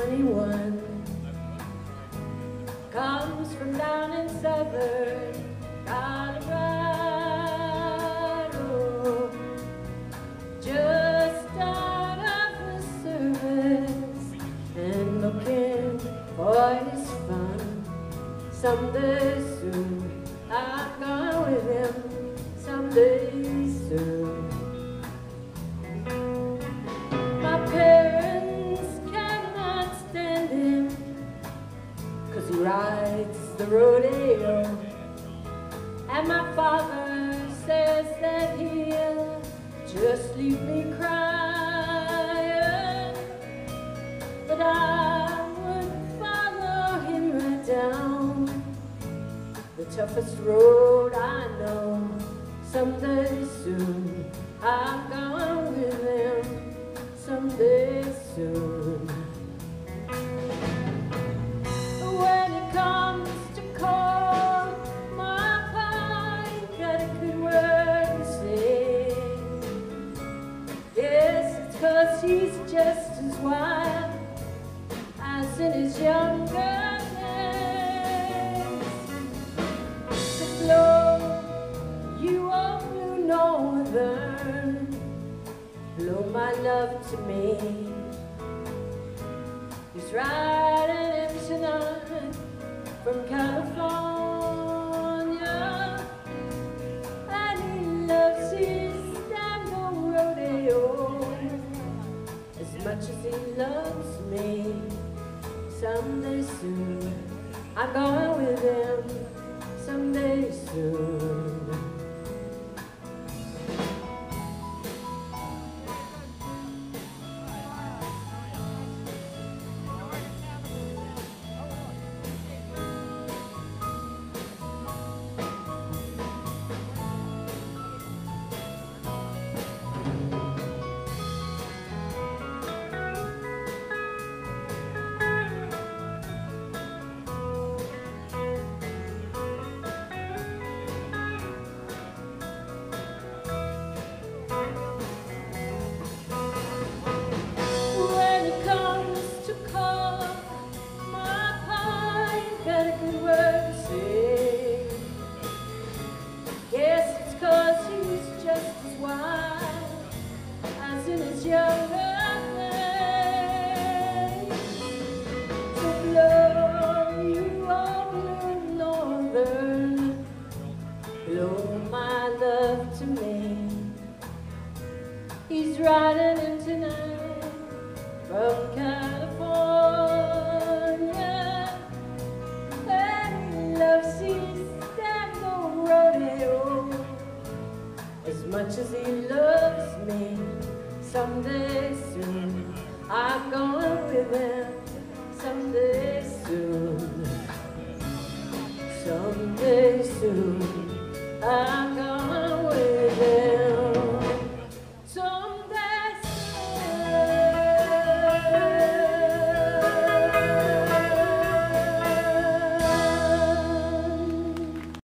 21 comes from down in southern Colorado. Just out of the service and looking for his fun. Someday soon I'll go with him. Someday soon. Rodeo. And my father says that he'll just leave me crying. But I would follow him right down The toughest road I know. Someday soon I'm going he's just as wild as in his younger days. So blow, you old blue northern, blow my love to me. He's riding in tonight from California, Soon, I'm going with him. Someday soon. Just as wild as his younger days. So blow you blue northern, blow my love to me. He's riding in tonight from California. Much as he loves me. Someday soon I'm going with him. Someday soon. Someday soon I'm going.